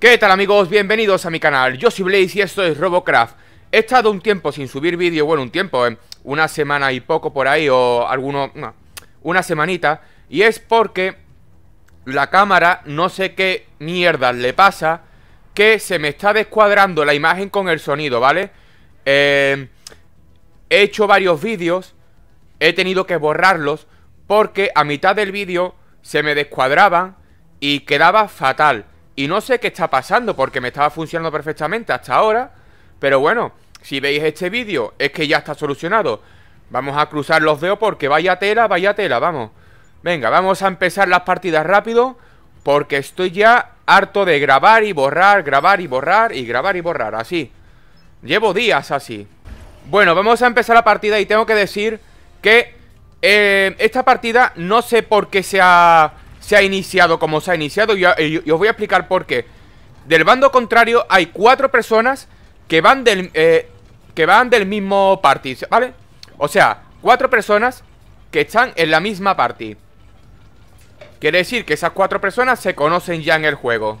¿Qué tal amigos? Bienvenidos a mi canal, yo soy Blaze y esto es Robocraft He estado un tiempo sin subir vídeo, bueno un tiempo, eh, una semana y poco por ahí o alguno, no, una semanita Y es porque la cámara no sé qué mierda le pasa Que se me está descuadrando la imagen con el sonido, ¿vale? Eh, he hecho varios vídeos, he tenido que borrarlos Porque a mitad del vídeo se me descuadraban y quedaba fatal y no sé qué está pasando porque me estaba funcionando perfectamente hasta ahora Pero bueno, si veis este vídeo es que ya está solucionado. Vamos a cruzar los dedos porque vaya tela, vaya tela, vamos. Venga, vamos a empezar las partidas rápido Porque estoy ya harto de grabar y borrar, grabar y borrar y grabar y borrar, así. Llevo días así. Bueno, vamos a empezar la partida y tengo que decir que eh, esta partida no sé por qué se ha se ha iniciado como se ha iniciado y, os voy a explicar por qué. Del bando contrario hay cuatro personas que van del, eh, que van del mismo party, ¿vale? O sea, cuatro personas que están en la misma party. Quiere decir que esas cuatro personas se conocen ya en el juego.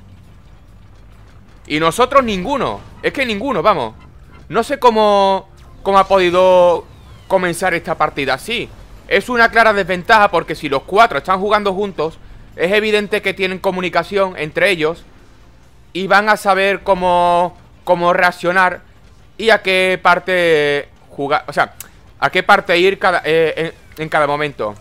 Y nosotros ninguno. Es que ninguno, vamos. No sé cómo, cómo ha podido comenzar esta partida así. Es una clara desventaja porque si los cuatro están jugando juntos es evidente que tienen comunicación entre ellos y van a saber cómo, cómo reaccionar y a qué parte jugar, o sea, a qué parte ir eh, en, cada momento.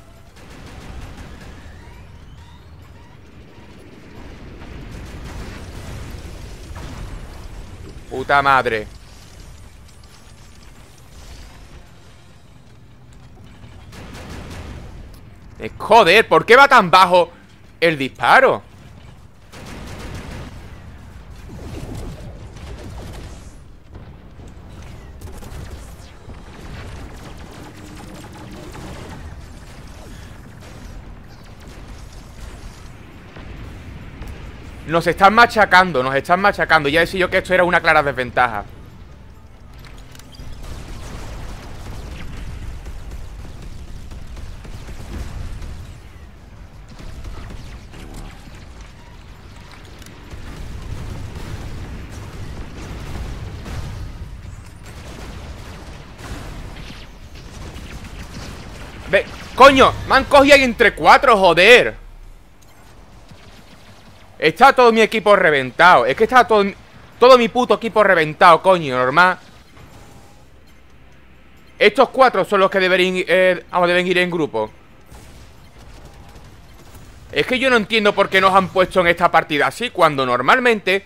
Puta madre. Joder, ¿por qué va tan bajo el disparo. Nos están machacando, nos están machacando Ya decía yo que esto era una clara desventaja coño, me han cogido ahí entre cuatro, joder. Está todo mi equipo reventado. Es que está todo, todo mi puto equipo reventado, coño, normal. Estos cuatro son los que deberían, eh, deben ir en grupo. Es que yo no entiendo por qué nos han puesto en esta partida así Cuando normalmente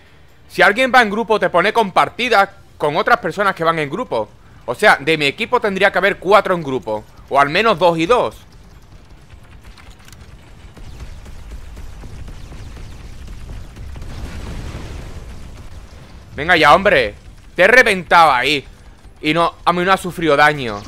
Si alguien va en grupo te pone compartida Con otras personas que van en grupo O sea, de mi equipo tendría que haber cuatro en grupo o al menos dos y dos. Venga ya, hombre. Te he reventado ahí Y no, a mí no ha sufrido daño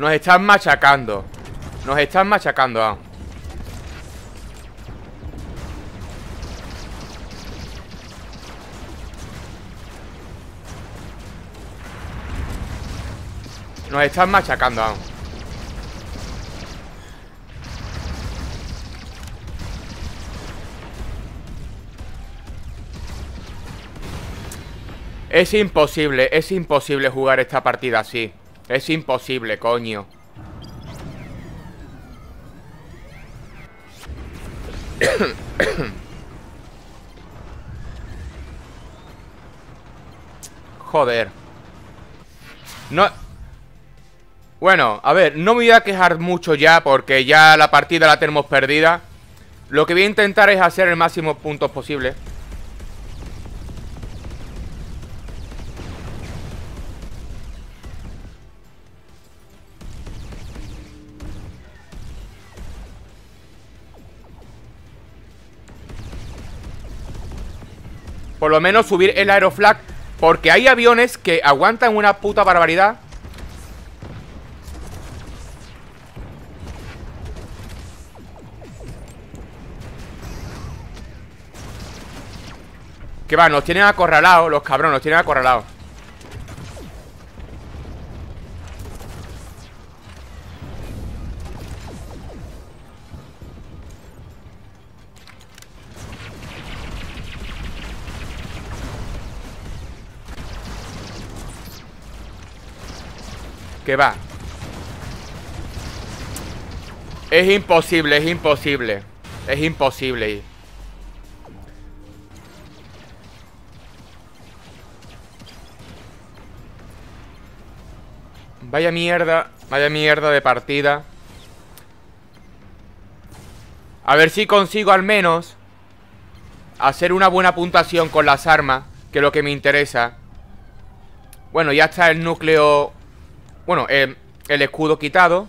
Nos están machacando Nos están machacando ah. Nos están machacando ah. Es imposible, es imposible jugar esta partida así es imposible, coño. Joder. No... Bueno, a ver, no me voy a quejar mucho ya Porque ya la partida la tenemos perdida. Lo que voy a intentar es hacer el máximo puntos posible Por lo menos subir el aeroflag Porque hay aviones que aguantan una puta barbaridad. Que va, nos tienen acorralados Los cabrones, nos tienen acorralados Va. Es imposible, es imposible. Es imposible. Vaya mierda Vaya mierda de partida. A ver si consigo al menos Hacer una buena puntuación con las armas Que es lo que me interesa. Bueno, ya está el núcleo Bueno, el, el escudo quitado.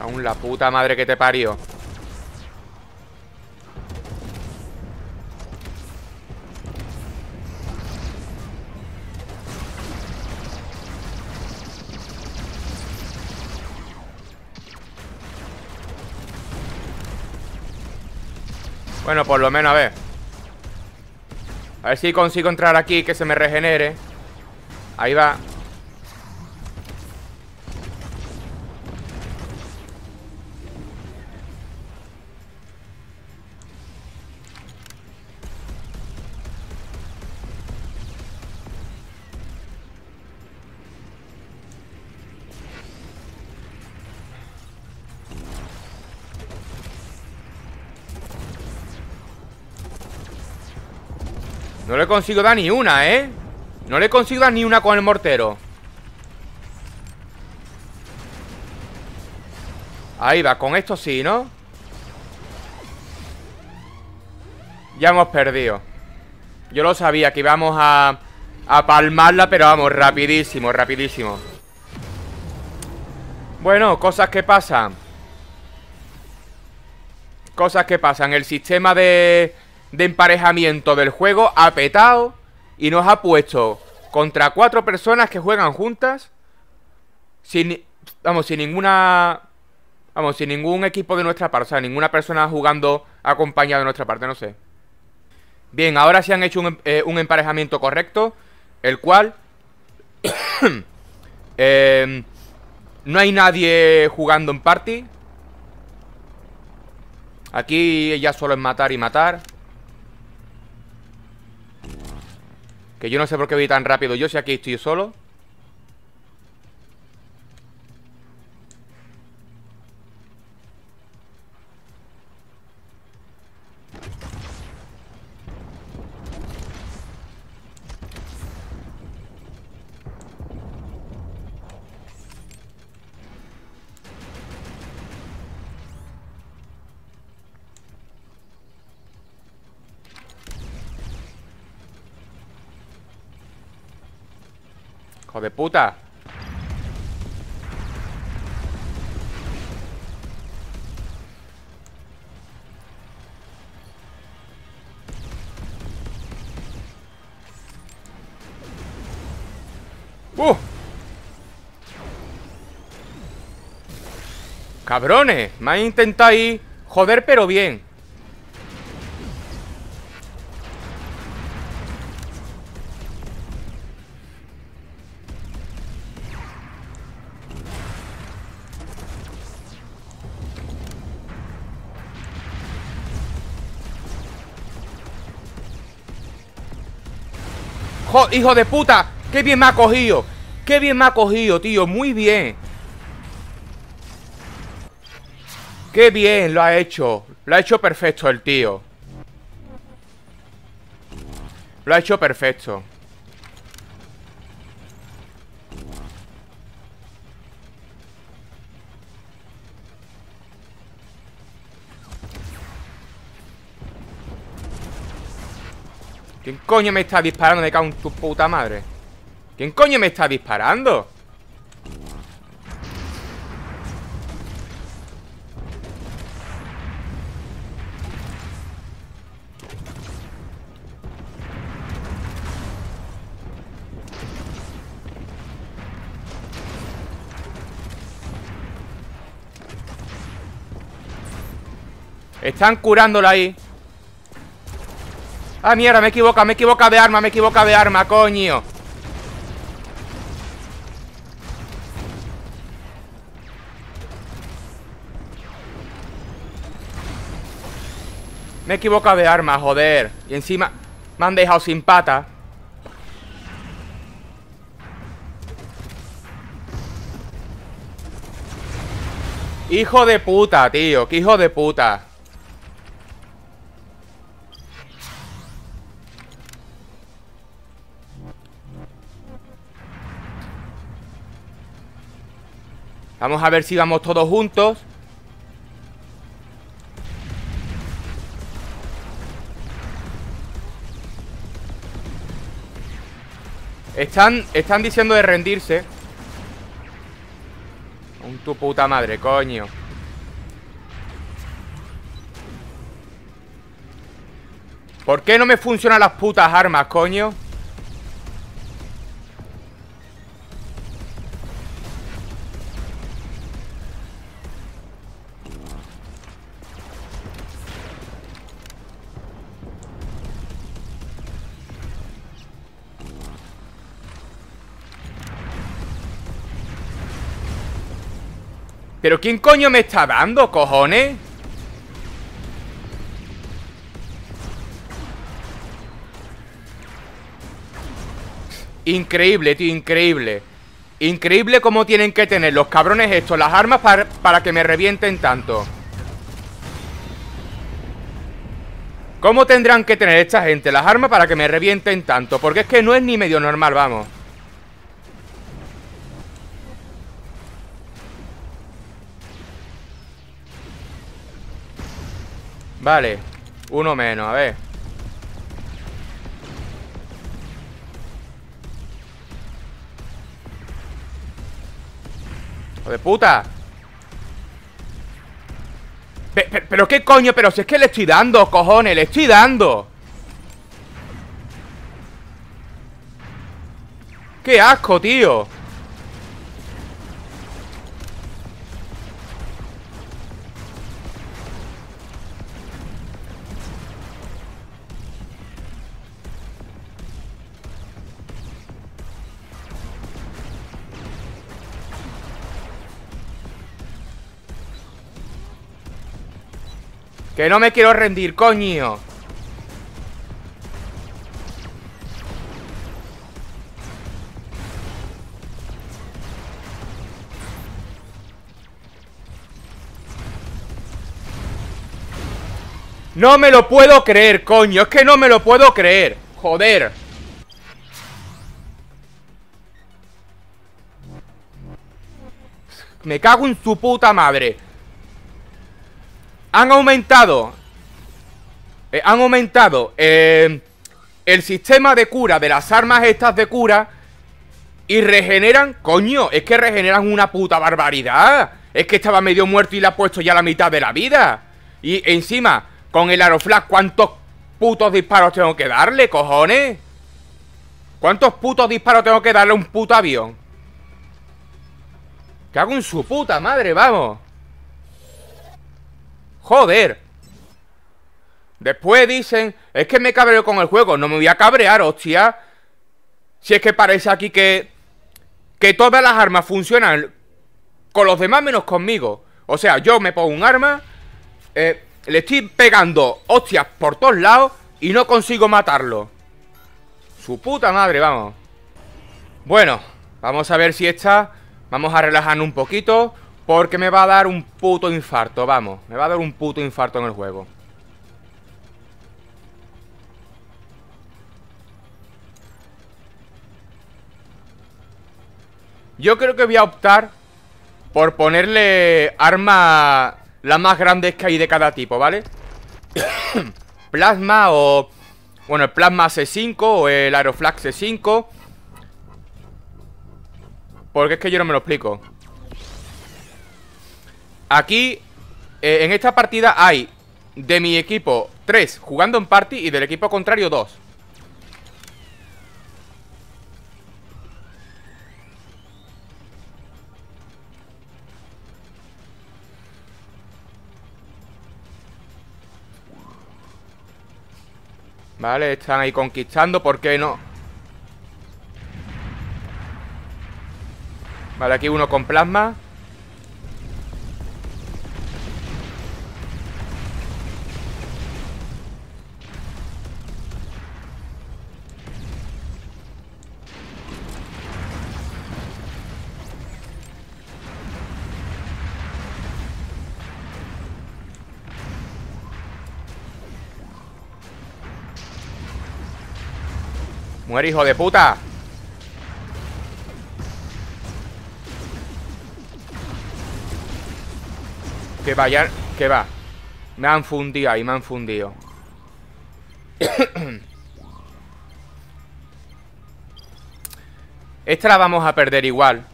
Aún la puta madre que te parió. Bueno, por lo menos, a ver A ver si consigo entrar aquí Que se me regenere. Ahí va No le consigo dar ni una, ¿eh? No le consigo dar ni una con el mortero. Ahí va, con esto sí, ¿no? Ya hemos perdido. Yo lo sabía, que íbamos a, a palmarla Pero vamos, rapidísimo, rapidísimo. Bueno, cosas que pasan. Cosas que pasan. El sistema de de emparejamiento del juego ha petado y nos ha puesto contra cuatro personas que juegan juntas sin, vamos, sin ninguna, vamos, sin ningún equipo de nuestra parte, o sea, ninguna persona jugando acompañada de nuestra parte, no sé. Bien, ahora se han hecho un, eh, emparejamiento correcto, el cual em, no hay nadie jugando en party. Aquí ya solo es matar y matar. Que yo no sé por qué voy tan rápido. Yo si aquí estoy solo Hijo de puta ¡Uh! Cabrones, me han intentado ahí joder pero bien hijo de puta! ¡Qué bien me ha cogido! ¡Qué bien me ha cogido, tío! ¡Muy bien! ¡Qué bien lo ha hecho! Lo ha hecho perfecto el tío Lo ha hecho perfecto ¿Quién coño me está disparando? Me cago en tu puta madre. ¿Quién coño me está disparando? Están curándola ahí Ah, mierda, me equivoca, me equivoca de arma, me equivoca de arma, coño. Me equivoca de arma, joder. Y encima me han dejado sin pata. Hijo de puta, tío, qué hijo de puta Vamos a ver si vamos todos juntos. Están, están diciendo de rendirse. Un tu puta madre, coño. ¿Por qué no me funcionan las putas armas, coño? ¿Pero quién coño me está dando, cojones? Increíble, tío, increíble Increíble cómo tienen que tener los cabrones estos Las armas para, para que me revienten tanto ¿Cómo tendrán que tener esta gente las armas para que me revienten tanto? Porque es que no es ni medio normal, vamos Vale, uno menos, a ver ¡Hijo de puta! pero qué coño, pero si es que le estoy dando, cojones, le estoy dando ¡Qué asco, tío! Que no me quiero rendir, coño. No me lo puedo creer, coño. Es que no me lo puedo creer. Joder. Me cago en su puta madre han aumentado eh, Han aumentado eh, El sistema de cura de las armas estas de cura Y regeneran Coño, es que regeneran una puta barbaridad Es que estaba medio muerto y le ha puesto ya la mitad de la vida Y encima, con el Aeroflash ¿Cuántos putos disparos tengo que darle, cojones? ¿Cuántos putos disparos tengo que darle a un puto avión? Que hago en su puta madre, vamos Joder. Después dicen, es que me cabreo con el juego. No me voy a cabrear, hostia. Si es que parece aquí que... Que todas las armas funcionan con los demás menos conmigo. O sea, yo me pongo un arma, eh, le estoy pegando hostias por todos lados y no consigo matarlo. Su puta madre, vamos. Bueno, vamos a ver si esta... Vamos a relajarnos un poquito. Porque me va a dar un puto infarto, vamos. Me va a dar un puto infarto en el juego. Yo creo que voy a optar Por ponerle arma Las más grandes que hay de cada tipo, ¿vale? plasma o... Bueno, el Plasma C5 o el Aeroflax C5 Porque es que yo no me lo explico Aquí, eh, en esta partida hay de mi equipo 3 jugando en party y del equipo contrario 2. Vale, están ahí conquistando ¿Por qué no? Vale, aquí uno con plasma Muere, hijo de puta. Que vaya, que va. Me han fundido ahí, me han fundido. Esta la vamos a perder igual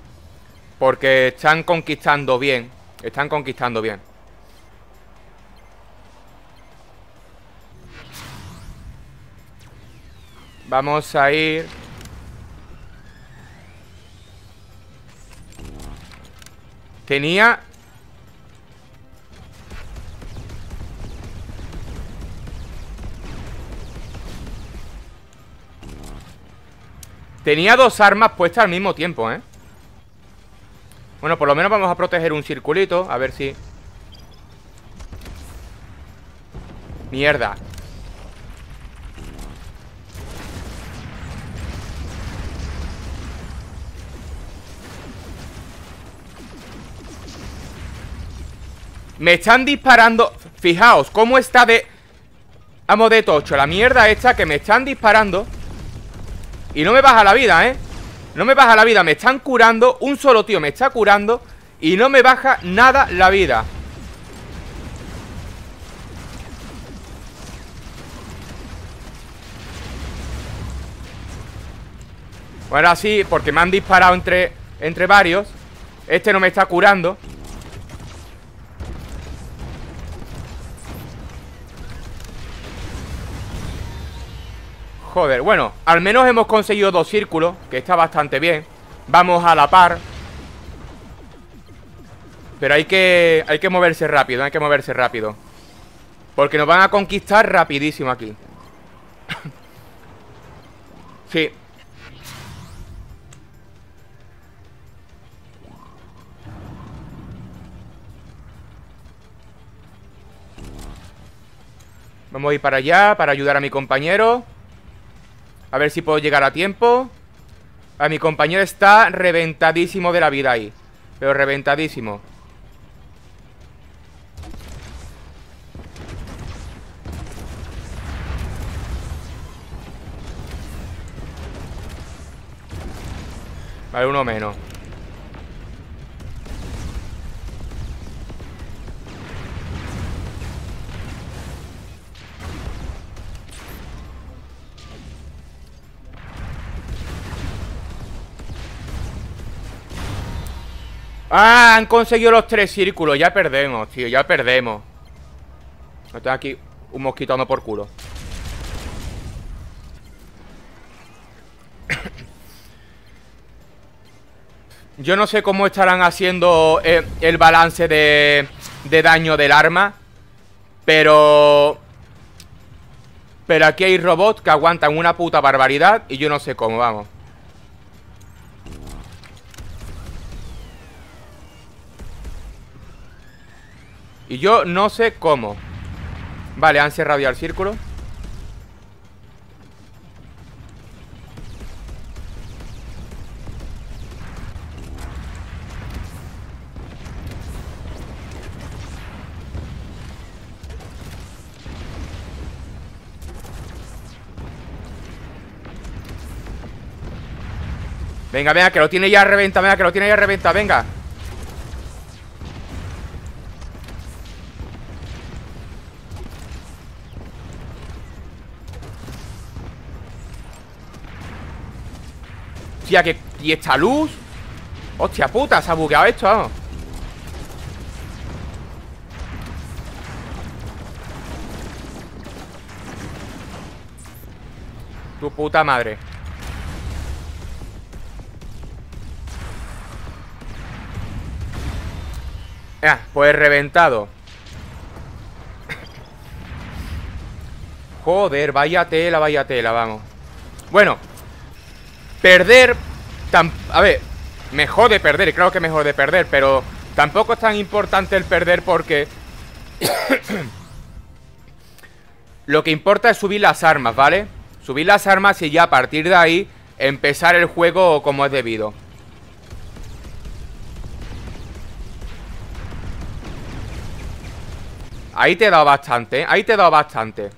Porque están conquistando bien Están conquistando bien Vamos a ir. Tenía. Tenía dos armas puestas al mismo tiempo, ¿eh? Bueno, por lo menos vamos a proteger un circulito A ver si... Mierda Me están disparando. Fijaos, cómo está de... Amo de tocho, la mierda esta que me están disparando. Y no me baja la vida, ¿eh? No me baja la vida, me están curando. Un solo tío me está curando. Y no me baja nada la vida. Bueno, así, porque me han disparado entre, entre varios. Este no me está curando Joder, bueno, al menos hemos conseguido dos círculos Que está bastante bien. Vamos a la par. Pero hay que, hay que moverse rápido, hay que moverse rápido. Porque nos van a conquistar rapidísimo aquí. Sí. Vamos a ir para allá para ayudar a mi compañero a ver si puedo llegar a tiempo. A mi compañero está reventadísimo de la vida ahí Pero reventadísimo. Vale, uno menos Ah, han conseguido los tres círculos. Ya perdemos, tío, ya perdemos. Está aquí un mosquito dando por culo. Yo no sé cómo estarán haciendo eh, el balance de, de daño del arma Pero... Pero aquí hay robots que aguantan una puta barbaridad Y yo no sé cómo, vamos Y yo no sé cómo. Vale, han cerrado ya el círculo. Venga, venga, que lo tiene ya reventa Venga, que lo tiene ya reventa, venga Hostia, que... ¿Y esta luz? Hostia puta, se ha bugueado esto Tu puta madre. Ah, pues reventado. Joder, vaya tela, vaya tela, vamos. Bueno Perder A ver, mejor de perder, creo que mejor de perder Pero tampoco es tan importante el perder porque Lo que importa es subir las armas, ¿vale? Subir las armas y ya a partir de ahí Empezar el juego como es debido Ahí te he dado bastante, ¿eh? Ahí te he dado bastante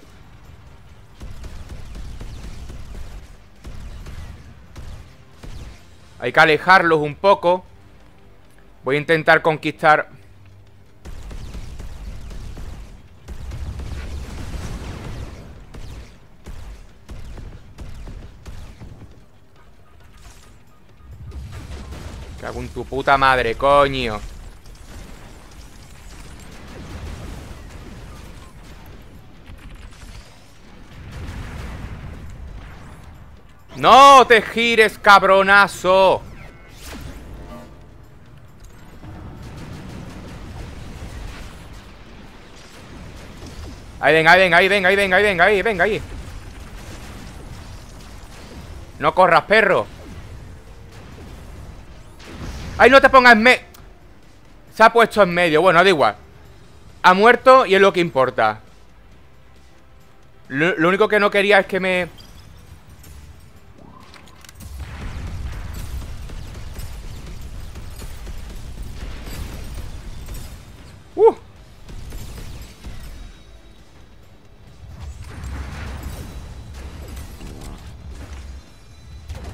Hay que alejarlos un poco. Voy a intentar conquistar. Cago en tu puta madre, coño ¡No te gires, cabronazo! Ahí venga, ahí venga, ahí venga, ahí venga, ahí venga, ahí, venga, ahí No corras, perro ¡Ay, no te pongas en medio! Se ha puesto en medio. Bueno, da igual. Ha muerto y es lo que importa. Lo, único que no quería es que me...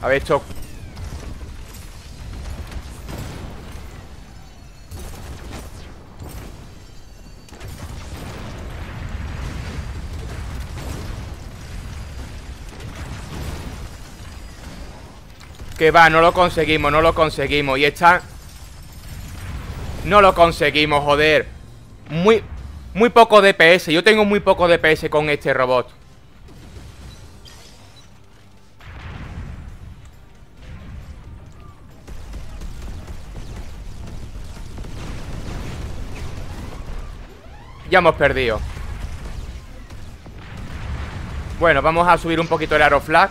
A ver, esto. Que va, no lo conseguimos, no lo conseguimos. Y está... No lo conseguimos, joder. Muy... Muy poco DPS Yo tengo muy poco DPS con este robot Ya hemos perdido. Bueno, vamos a subir un poquito el aeroflag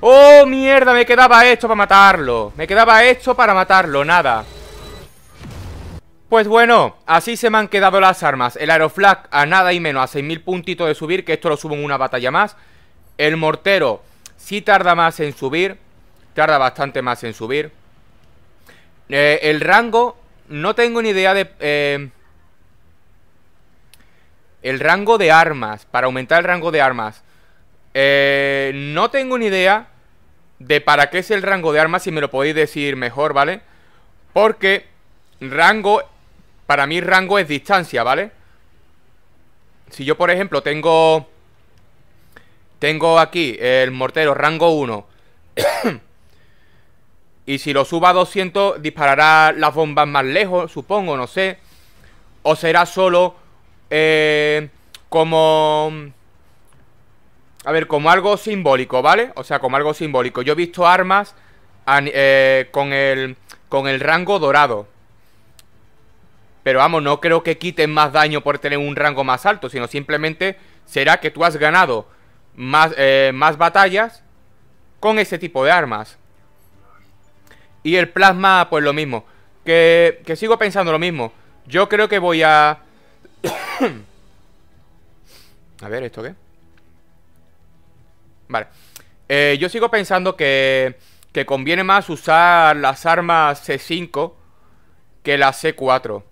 ¡Oh, mierda! Me quedaba esto para matarlo. Me quedaba esto para matarlo, nada. Pues bueno, así se me han quedado las armas. El aeroflag a nada y menos a 6.000 puntitos de subir Que esto lo subo en una batalla más. El mortero sí tarda más en subir. Tarda bastante más en subir eh, El rango No tengo ni idea de... Eh, el rango de armas Para aumentar el rango de armas eh, no tengo ni idea de para qué es el rango de armas, si me lo podéis decir mejor, ¿vale? Porque rango, para mí rango es distancia, ¿vale? Si yo, por ejemplo, tengo... Tengo aquí el mortero rango 1 Y si lo subo a 200 disparará las bombas más lejos, supongo, no sé. O será solo eh, como a ver, como algo simbólico, ¿vale? O sea, como algo simbólico. Yo he visto armas eh, con, el, con el rango dorado. Pero vamos, no creo que quiten más daño por tener un rango más alto Sino simplemente será que tú has ganado más, eh, más batallas con ese tipo de armas Y el plasma, pues lo mismo que, que sigo pensando lo mismo Yo creo que voy a... a ver, ¿esto qué? Vale. Eh, yo sigo pensando que, que conviene más usar las armas C5 que las C4.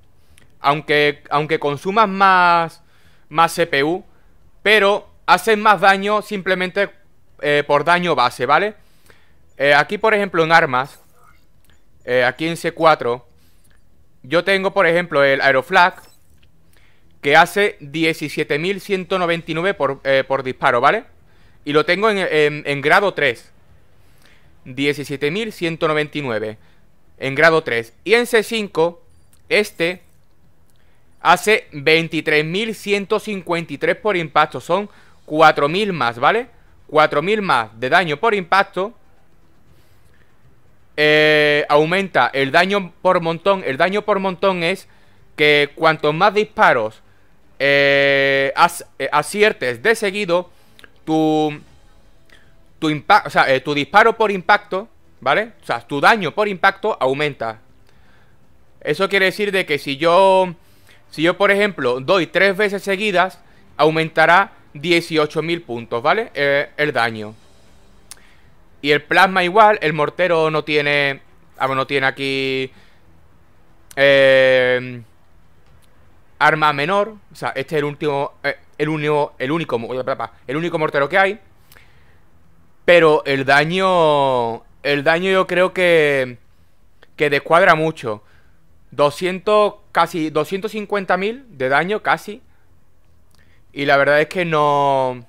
Aunque, aunque consumas más, más CPU, pero hacen más daño simplemente eh, por daño base, ¿vale? Eh, aquí, por ejemplo, en armas, aquí en C4, yo tengo, por ejemplo, el Aeroflag, que hace 17.199 por, por disparo, ¿vale? Y lo tengo en, grado 3 17.199 En grado 3 Y en C5 Este Hace 23.153 por impacto Son 4.000 más, ¿vale? 4.000 más de daño por impacto eh, Aumenta el daño por montón El daño por montón es que cuanto más disparos eh, eh, aciertes de seguido, tu, tu, o sea, tu disparo por impacto, ¿vale? O sea, tu daño por impacto aumenta. Eso quiere decir de que si yo, si yo por ejemplo doy tres veces seguidas, aumentará 18.000 puntos, ¿vale? el daño. Y el plasma igual, el mortero no tiene... Ah, no tiene aquí... Eh, arma menor. O sea, este es el último. Eh, el único. El único. El único mortero que hay. Pero el daño. El daño yo creo que. Que descuadra mucho. 200. Casi 250.000 de daño, casi. Y la verdad es que no.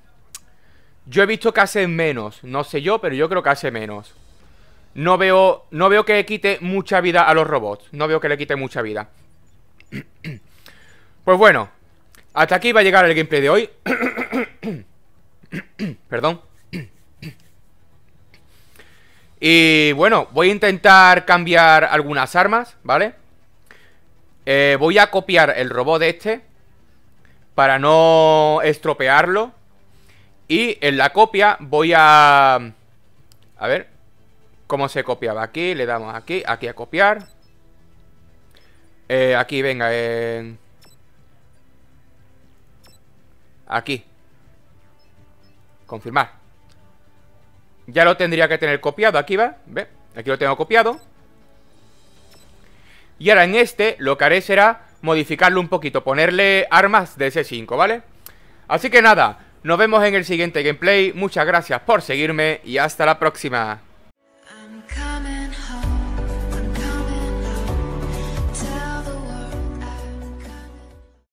Yo he visto que hace menos. No sé yo, pero yo creo que hace menos. No veo, no veo que quite mucha vida a los robots. No veo que le quite mucha vida. Pues bueno, hasta aquí va a llegar el gameplay de hoy. Perdón. Y bueno, voy a intentar cambiar algunas armas, ¿vale? Eh, voy a copiar el robot de este Para no estropearlo Y en la copia voy a... A ver ¿Cómo se copiaba? Aquí, le damos aquí, aquí a copiar eh, Aquí, venga, en... Aquí Confirmar Ya lo tendría que tener copiado, aquí va ¿Ve? Aquí lo tengo copiado Y ahora en este lo que haré será modificarlo un poquito Ponerle armas de S5, ¿vale? Así que nada, nos vemos en el siguiente gameplay. Muchas gracias por seguirme y hasta la próxima